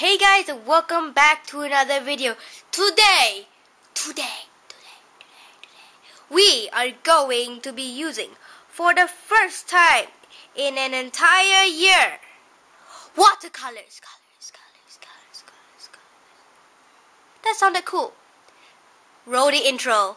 Hey guys, welcome back to another video. Today, today, today, today, today, we are going to be using for the first time in an entire year watercolors, colors, colors, colors, colors, colors. That sounded cool. Roll the intro.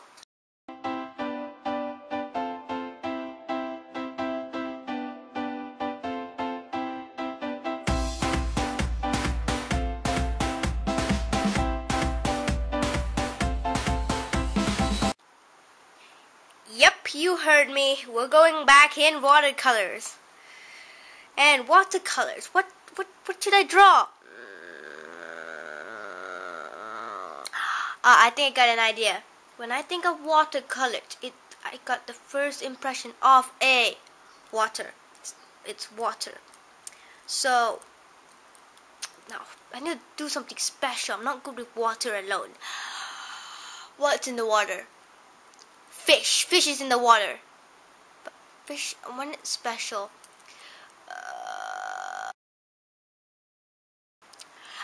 You heard me. We're going back in watercolors. And watercolors. What what what should I draw? Uh, I think I got an idea. When I think of watercolors, it I got the first impression of a water. It's, it's water. So now I need to do something special. I'm not good with water alone. What's in the water? Fish. Fish is in the water. But fish, it's special. Uh,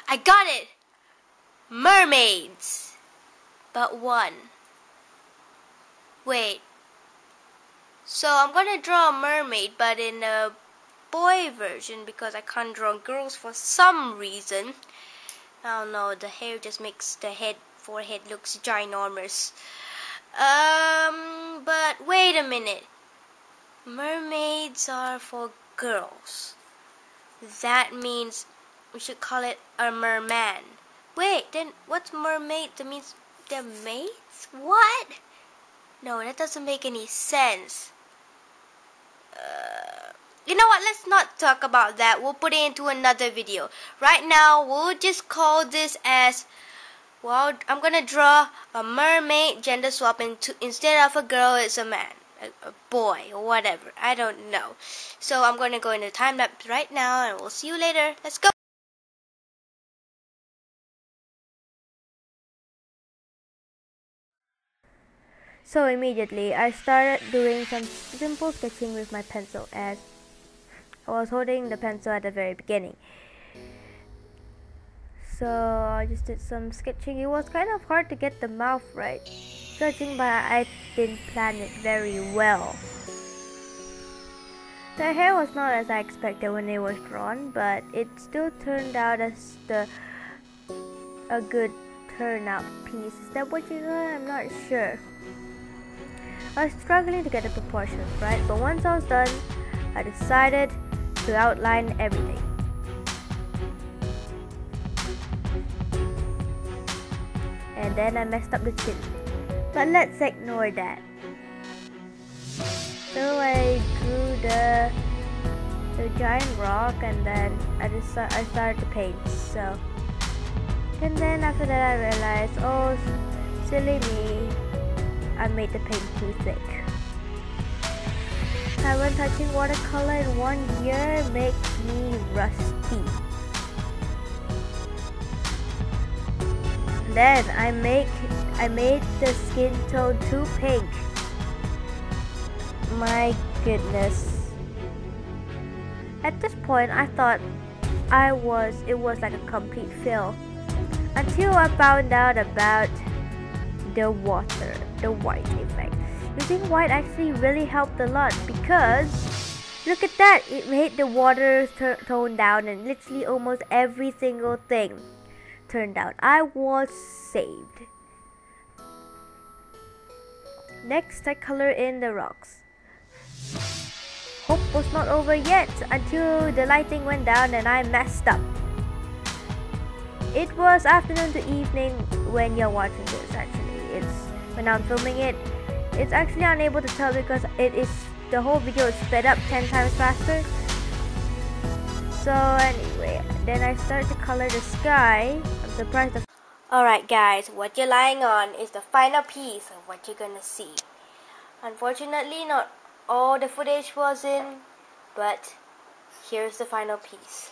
I got it! Mermaids. But one. Wait. So I'm gonna draw a mermaid, but in a boy version because I can't draw girls for some reason. I don't know, the hair just makes the head, forehead looks ginormous. Wait a minute. Mermaids are for girls. That means we should call it a merman. Wait, then what's mermaid? That means they're? What? No, that doesn't make any sense. Uh, you know what? Let's not talk about that. We'll put it into another video. Right now, we'll just call this as well, I'm gonna draw a mermaid gender swap into instead of a girl, it's a man, a, boy, or whatever. I don't know. So I'm gonna go into time lapse right now, and we'll see you later. Let's go. So immediately I started doing some simple sketching with my pencil as I was holding the pencil at the very beginning. So I just did some sketching. It was kind of hard to get the mouth right. Judging by I didn't plan it very well. The hair was not as I expected when it was drawn, but it still turned out as the a good turnout piece. Is that what you got? I'm not sure. I was struggling to get the proportions right, but once I was done, I decided to outline everything. And then I messed up the chin. But let's ignore that. So I drew the the giant rock and then I just I started to paint. So and then after that I realized, oh silly me, I made the paint too thick. Haven't touching watercolor in one year makes me rusty. Then I make I made the skin tone too pink. My goodness. At this point I thought I was it was like a complete fail. Until I found out about the water, the white effect. Using white actually really helped a lot because look at that, it made the water tone down and literally almost every single thing turned out. I was saved. Next, I color in the rocks. Hope was not over yet until the lighting went down and I messed up. It was afternoon to evening when you're watching this actually. It's when I'm filming it. It's actually unable to tell because it is the whole video is sped up 10 times faster. So anyway, then I start to color the sky. I'm surprised the Alright guys, what you're lying on is the final piece of what you're gonna see. Unfortunately, not all the footage was in, but here's the final piece.